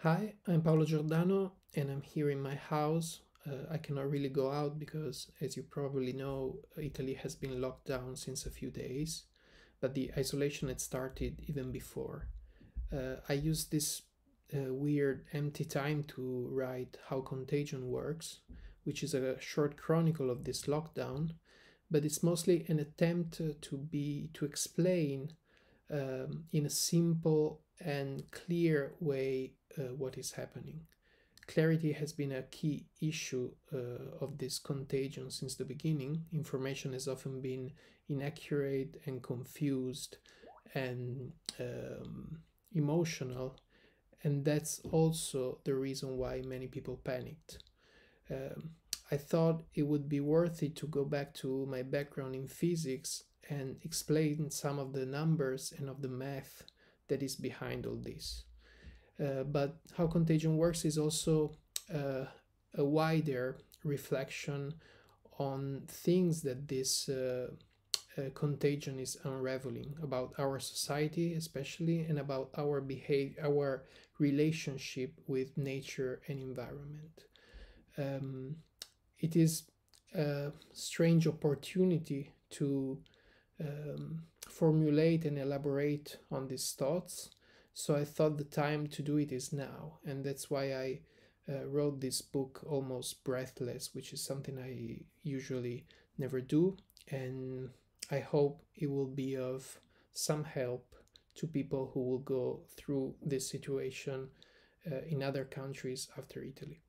Hi, I'm Paolo Giordano and I'm here in my house. Uh, I cannot really go out because, as you probably know, Italy has been locked down since a few days, but the isolation had started even before. Uh, I used this uh, weird empty time to write How Contagion Works, which is a short chronicle of this lockdown, but it's mostly an attempt to be to explain um, in a simple and clear way uh, what is happening. Clarity has been a key issue uh, of this contagion since the beginning. Information has often been inaccurate and confused and um, emotional, and that's also the reason why many people panicked. Um, I thought it would be worth it to go back to my background in physics and explain some of the numbers and of the math that is behind all this. Uh, but how contagion works is also uh, a wider reflection on things that this uh, uh, contagion is unraveling about our society especially and about our behavior our relationship with nature and environment um, it is a strange opportunity to um, formulate and elaborate on these thoughts. So I thought the time to do it is now, and that's why I uh, wrote this book almost breathless, which is something I usually never do. And I hope it will be of some help to people who will go through this situation uh, in other countries after Italy.